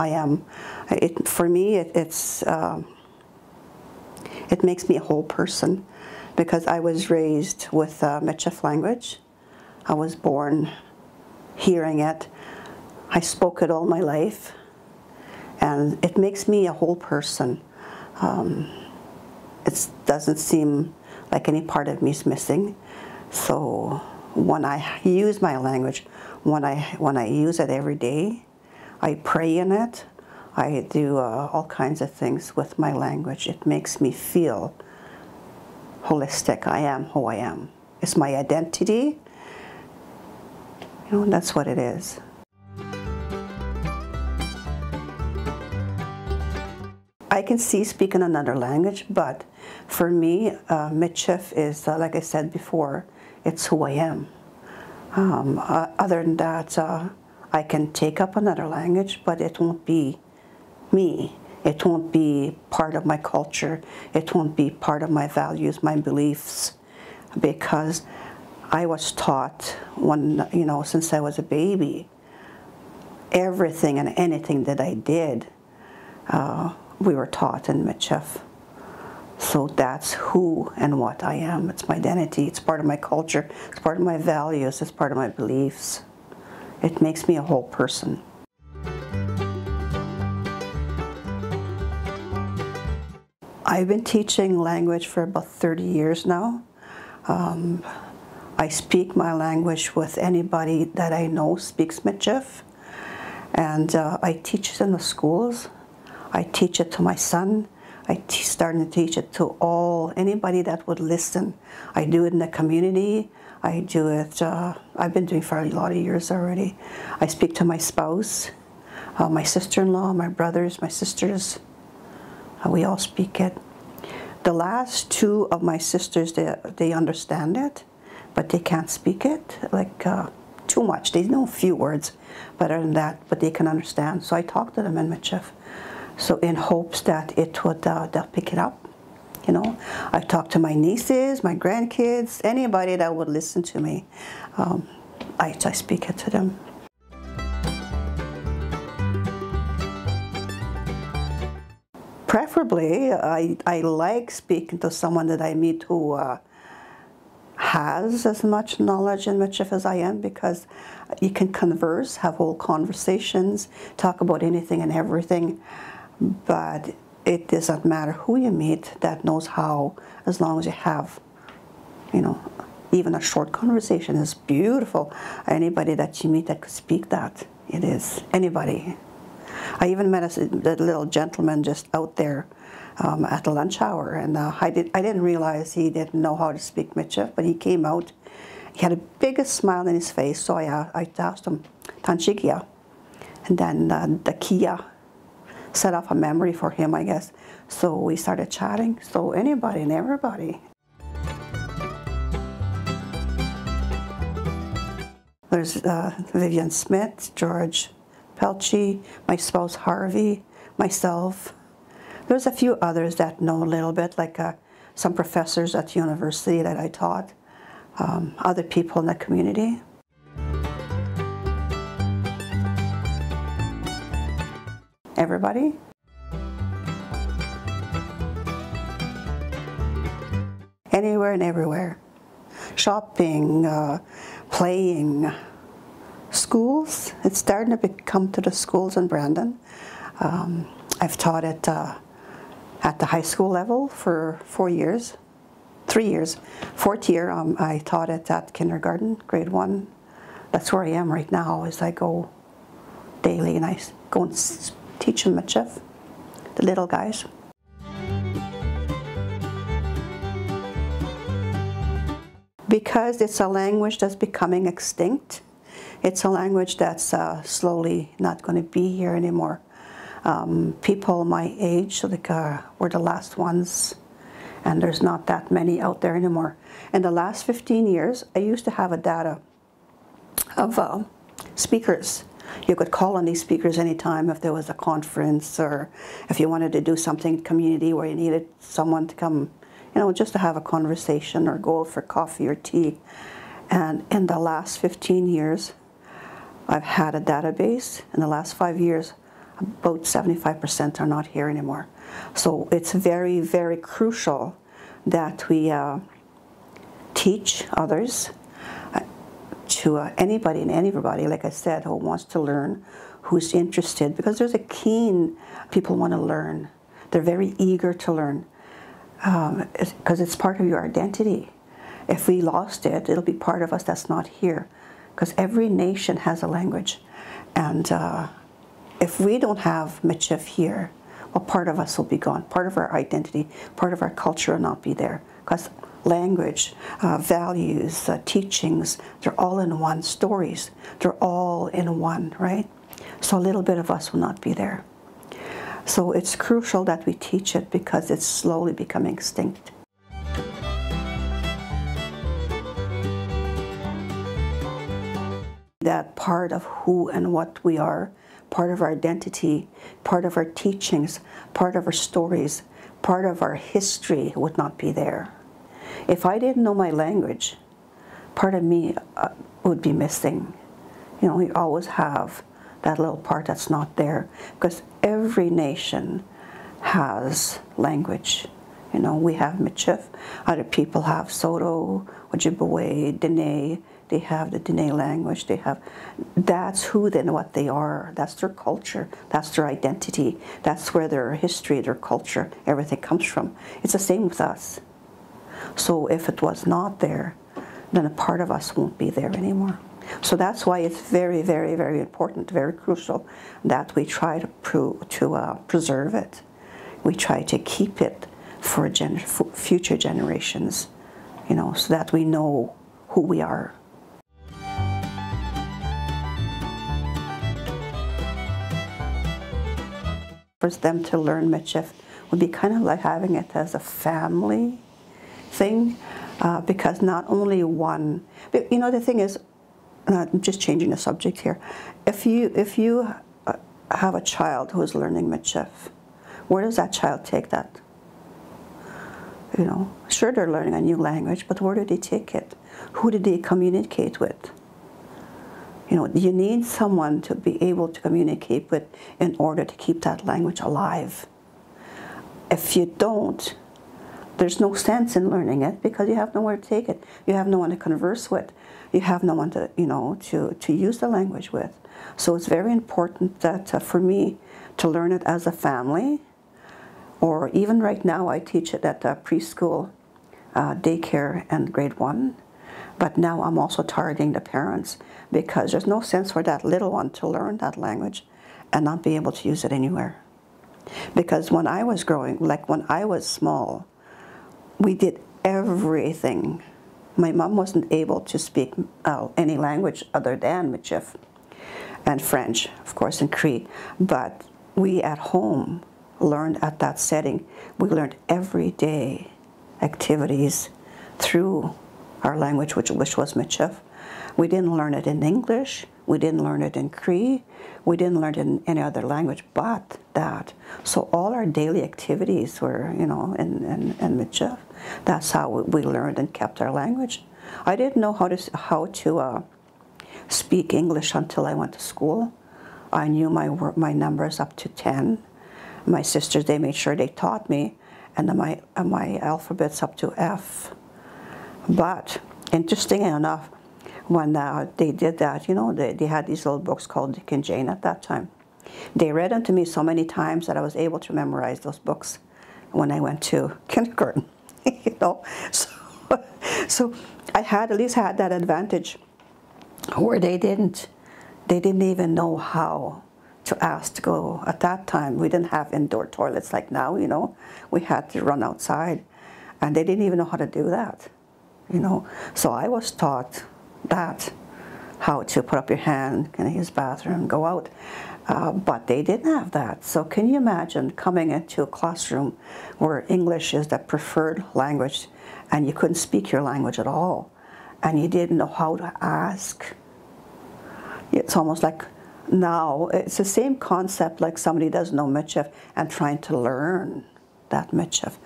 I am. It, for me, it, it's uh, it makes me a whole person because I was raised with uh, language. I was born hearing it. I spoke it all my life, and it makes me a whole person. Um, it doesn't seem like any part of me is missing. So when I use my language, when I when I use it every day, I pray in it. I do uh, all kinds of things with my language. It makes me feel holistic. I am who I am. It's my identity. You know, that's what it is. I can see speaking another language, but for me, uh, is, uh, like I said before, it's who I am. Um, uh, other than that, uh, I can take up another language, but it won't be me. It won't be part of my culture. It won't be part of my values, my beliefs, because I was taught when, you know, since I was a baby, everything and anything that I did, uh, we were taught in Michif. So that's who and what I am. It's my identity. It's part of my culture. It's part of my values. It's part of my beliefs. It makes me a whole person. I've been teaching language for about 30 years now. Um, I speak my language with anybody that I know speaks Michif. And uh, I teach it in the schools. I teach it to my son. I starting to teach it to all, anybody that would listen. I do it in the community. I do it, uh, I've been doing for a lot of years already. I speak to my spouse, uh, my sister-in-law, my brothers, my sisters. Uh, we all speak it. The last two of my sisters, they, they understand it, but they can't speak it, like uh, too much. They know a few words, better than that, but they can understand. So I talk to them in Michif. So in hopes that it would, uh, they'll pick it up you know, I talk to my nieces, my grandkids, anybody that would listen to me. Um, I, I speak it to them. Preferably, I, I like speaking to someone that I meet who uh, has as much knowledge and Michif as I am because you can converse, have whole conversations, talk about anything and everything. But it doesn't matter who you meet that knows how, as long as you have, you know, even a short conversation is beautiful. Anybody that you meet that could speak that, it is. Anybody. I even met a, little gentleman just out there um, at the lunch hour, and uh, I, did, I didn't realize he didn't know how to speak Michif, but he came out. He had the biggest smile on his face, so I, uh, I asked him, Tanchikia. And then uh, the Kia set off a memory for him, I guess. So we started chatting. So anybody and everybody. There's uh, Vivian Smith, George Pelchi, my spouse Harvey, myself. There's a few others that know a little bit, like uh, some professors at the university that I taught, um, other people in the community. Everybody? Anywhere and everywhere. Shopping, uh, playing, schools. It's starting to come to the schools in Brandon. Um, I've taught it uh, at the high school level for four years, three years. Fourth year, um, I taught it at kindergarten, grade one. That's where I am right now, as I go daily and I go and teach them Michif, the little guys. Because it's a language that's becoming extinct, it's a language that's uh, slowly not going to be here anymore. Um, people my age like, uh, were the last ones, and there's not that many out there anymore. In the last 15 years, I used to have a data of uh, speakers you could call on these speakers anytime if there was a conference or if you wanted to do something community where you needed someone to come, you know, just to have a conversation or go for coffee or tea. And in the last 15 years, I've had a database. In the last five years, about 75% are not here anymore. So it's very, very crucial that we uh, teach others, to uh, anybody and everybody, like I said, who wants to learn, who's interested, because there's a keen, people want to learn. They're very eager to learn because um, it's part of your identity. If we lost it, it'll be part of us that's not here because every nation has a language. And uh, if we don't have Michif here, well, part of us will be gone. Part of our identity, part of our culture will not be there. Because language, uh, values, uh, teachings, they're all in one. Stories, they're all in one, right? So a little bit of us will not be there. So it's crucial that we teach it because it's slowly becoming extinct. That part of who and what we are part of our identity, part of our teachings, part of our stories, part of our history would not be there. If I didn't know my language, part of me uh, would be missing. You know, we always have that little part that's not there because every nation has language. You know, we have Michif, other people have Saulteaux, Ojibwe, Dene, they have the Dene language, they have, that's who they then what they are, that's their culture, that's their identity, that's where their history, their culture, everything comes from. It's the same with us. So if it was not there, then a part of us won't be there anymore. So that's why it's very, very, very important, very crucial that we try to, to uh, preserve it. We try to keep it for gen future generations, you know, so that we know who we are. For them to learn Michif would be kind of like having it as a family thing, uh, because not only one, you know, the thing is, uh, I'm just changing the subject here. If you if you uh, have a child who is learning Michif, where does that child take that? You know, sure they're learning a new language, but where do they take it? Who do they communicate with? You know, you need someone to be able to communicate with in order to keep that language alive. If you don't, there's no sense in learning it because you have nowhere to take it. You have no one to converse with. You have no one to, you know, to, to use the language with. So it's very important that uh, for me to learn it as a family, or even right now I teach it at preschool, uh, daycare, and grade one. But now I'm also targeting the parents because there's no sense for that little one to learn that language and not be able to use it anywhere. Because when I was growing, like when I was small, we did everything. My mom wasn't able to speak uh, any language other than Michif and French, of course, and Cree. But we at home learned at that setting. We learned every day activities through our language, which, which was Michif. We didn't learn it in English. We didn't learn it in Cree. We didn't learn it in any other language but that. So all our daily activities were, you know, in, in, in Michif. That's how we learned and kept our language. I didn't know how to, how to uh, speak English until I went to school. I knew my, my numbers up to 10. My sisters, they made sure they taught me, and then my, my alphabet's up to F. But interesting enough, when uh, they did that, you know, they, they had these little books called Dick and Jane at that time. They read them to me so many times that I was able to memorize those books when I went to kindergarten, you know. So, so I had at least had that advantage where they didn't, they didn't even know how to ask to go. At that time, we didn't have indoor toilets like now, you know. We had to run outside, and they didn't even know how to do that you know. So I was taught that, how to put up your hand, can use bathroom, go out. Uh, but they didn't have that. So can you imagine coming into a classroom where English is the preferred language and you couldn't speak your language at all and you didn't know how to ask? It's almost like now, it's the same concept like somebody doesn't know Michif and trying to learn that Michif.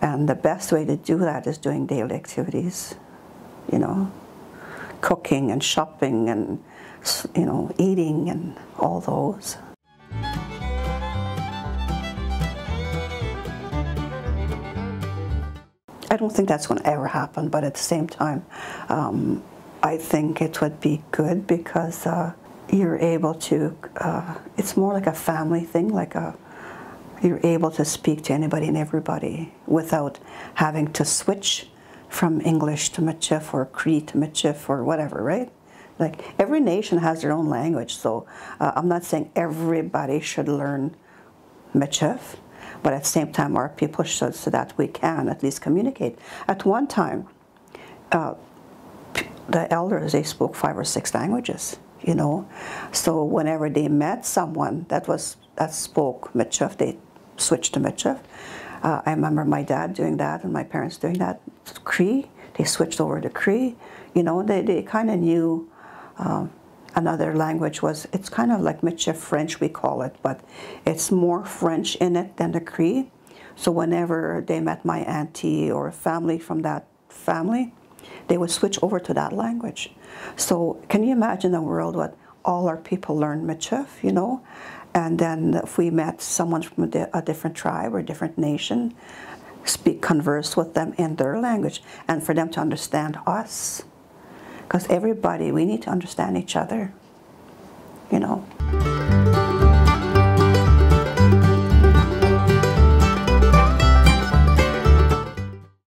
And the best way to do that is doing daily activities, you know, cooking and shopping and you know eating and all those. I don't think that's going to ever happen, but at the same time, um, I think it would be good because uh, you're able to, uh, it's more like a family thing, like a, you're able to speak to anybody and everybody without having to switch from English to Michif or Cree to Michif or whatever, right? Like every nation has their own language, so uh, I'm not saying everybody should learn Michif, but at the same time, our people should so that we can at least communicate. At one time, uh, the elders they spoke five or six languages, you know. So whenever they met someone that was that spoke Michif, they switched to Michif. Uh, I remember my dad doing that and my parents doing that. Cree, they switched over to Cree. You know, they, they kind of knew um, another language was, it's kind of like Michif French, we call it, but it's more French in it than the Cree. So whenever they met my auntie or a family from that family, they would switch over to that language. So can you imagine a world where all our people learn Michif, you know? And then if we met someone from a, di a different tribe or a different nation, speak, converse with them in their language, and for them to understand us. Because everybody, we need to understand each other, you know.